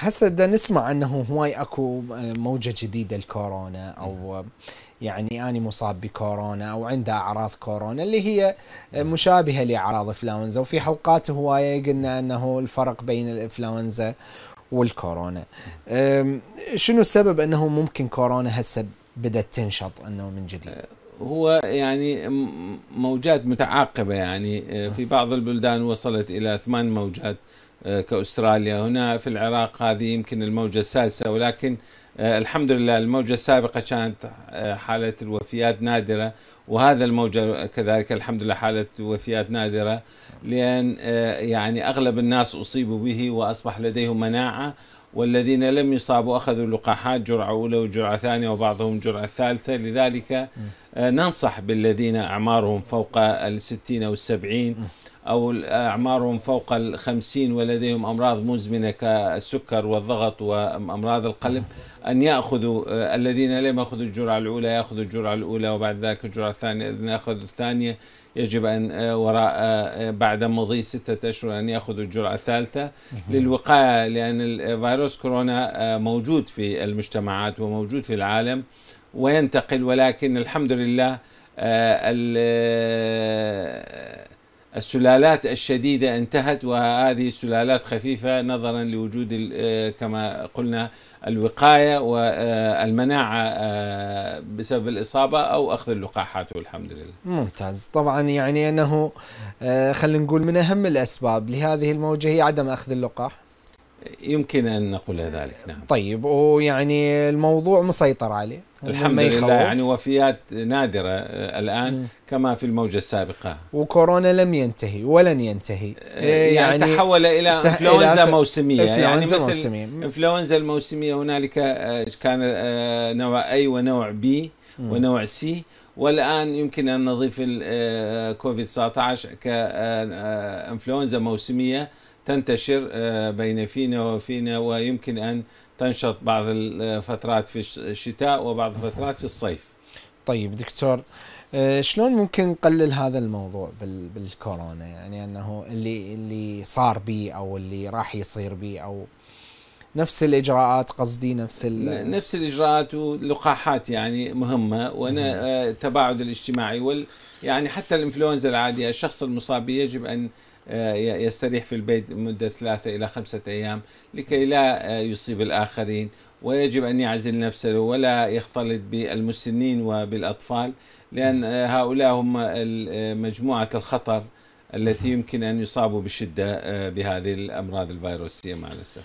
هسه بدنا نسمع أنه هواي أكو موجة جديدة الكورونا أو يعني اني مصاب بكورونا أو عنده أعراض كورونا اللي هي مشابهة لأعراض الانفلونزا وفي حلقات هواية قلنا أنه الفرق بين الانفلونزا والكورونا. شنو السبب أنه ممكن كورونا هسه بدأت تنشط أنه من جديد؟ هو يعني موجات متعاقبة يعني آه، في بعض البلدان وصلت إلى ثمان موجات. آه، كأستراليا. هنا في العراق هذه يمكن الموجة السادسة ولكن آه، الحمد لله الموجة السابقة كانت حالة الوفيات نادرة وهذا الموجة كذلك الحمد لله حالة وفيات نادرة لأن يعني أغلب الناس أصيبوا به وأصبح لديهم مناعة والذين لم يصابوا أخذوا لقاحات جرعة أولى وجرعة ثانية وبعضهم جرعة ثالثة. لذلك آه، ننصح بالذين أعمارهم فوق الستين أو السبعين أو أعمارهم فوق الخمسين ولديهم أمراض مزمنة كالسكر والضغط وأمراض القلب أن يأخذوا آه، الذين لم يأخذوا الجرعة الأولى يأخذوا الجرعة الأولى وبعد ذلك الجرعة الثانية الذين يأخذوا الثانية يجب أن آه، وراء آه، بعد مضي ستة أشهر أن يأخذوا الجرعة الثالثة للوقاية لأن الفيروس كورونا موجود في المجتمعات وموجود في العالم وينتقل ولكن الحمد لله السلالات الشديدة انتهت وهذه السلالات خفيفة نظرا لوجود آه، كما قلنا الوقاية والمناعة آه، بسبب الإصابة أو أخذ اللقاحات والحمد لله. ممتاز. طبعا يعني أنه آه، خلينا نقول من أهم الأسباب لهذه الموجة هي عدم أخذ اللقاح. يمكن أن نقول ذلك نعم. طيب ويعني الموضوع مسيطر عليه الحمد لله يعني وفيات نادرة آه، الآن م. كما في الموجة السابقة. وكورونا لم ينتهي ولن ينتهي. آه، يعني, يعني تحول إلى إنفلونزا موسمية. يعني مثل موسمية. إنفلونزا الموسمية هنالك آه، كان نوع أي ونوع بي ونوع سي والآن يمكن أن نضيف الكوفيد 19 كإنفلونزا موسمية. تنتشر آه، بين فينا وفينا ويمكن أن تنشط بعض الفترات في الشتاء وبعض الفترات في الصيف. طيب دكتور آه، شلون ممكن نقلل هذا الموضوع بالكورونا؟ يعني أنه اللي اللي صار بي أو اللي راح يصير بي أو نفس الإجراءات قصدي نفس نفس الإجراءات واللقاحات يعني مهمة والتباعد آه، الاجتماعي وال يعني حتى الإنفلونزا العادية الشخص المصاب يجب أن آه، يستريح في البيت مدة ثلاثة إلى خمسة أيام لكي لا آه، يصيب الآخرين ويجب أن يعزل نفسه ولا يختلط بالمسنين وبالأطفال لأن آه، هؤلاء هم مجموعة الخطر التي يمكن أن يصابوا بشدة بهذه الأمراض الفيروسية مع الأسف.